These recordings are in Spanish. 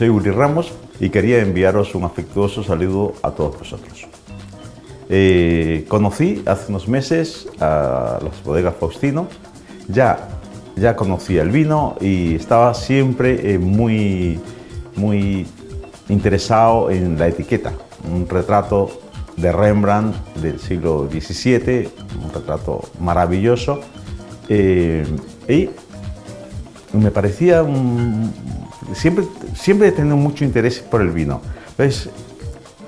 Soy Uri Ramos y quería enviaros un afectuoso saludo a todos vosotros. Eh, conocí hace unos meses a las bodegas Faustino, ya, ya conocía el vino y estaba siempre eh, muy, muy interesado en la etiqueta, un retrato de Rembrandt del siglo XVII, un retrato maravilloso, eh, y me parecía un, siempre, siempre he tenido mucho interés por el vino.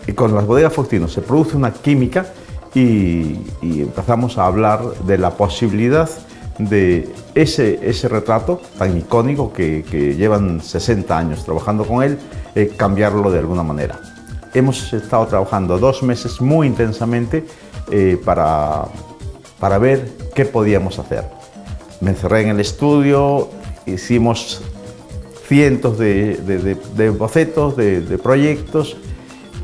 Y con las bodegas Faustino se produce una química y, empezamos a hablar de la posibilidad de ese, ese retrato tan icónico que, llevan 60 años trabajando con él, eh, cambiarlo de alguna manera. Hemos estado trabajando dos meses muy intensamente eh, para, para ver qué podíamos hacer. Me encerré en el estudio, hicimos cientos de, bocetos, de, proyectos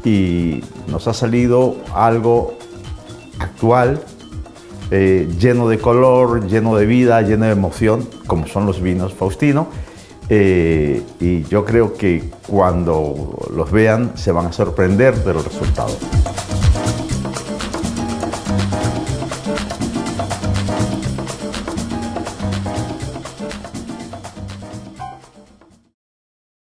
y nos ha salido algo actual, eh, lleno de color, lleno de vida, lleno de emoción, como son los vinos Faustino. Eh, y yo creo que cuando los vean se van a sorprender de los resultados.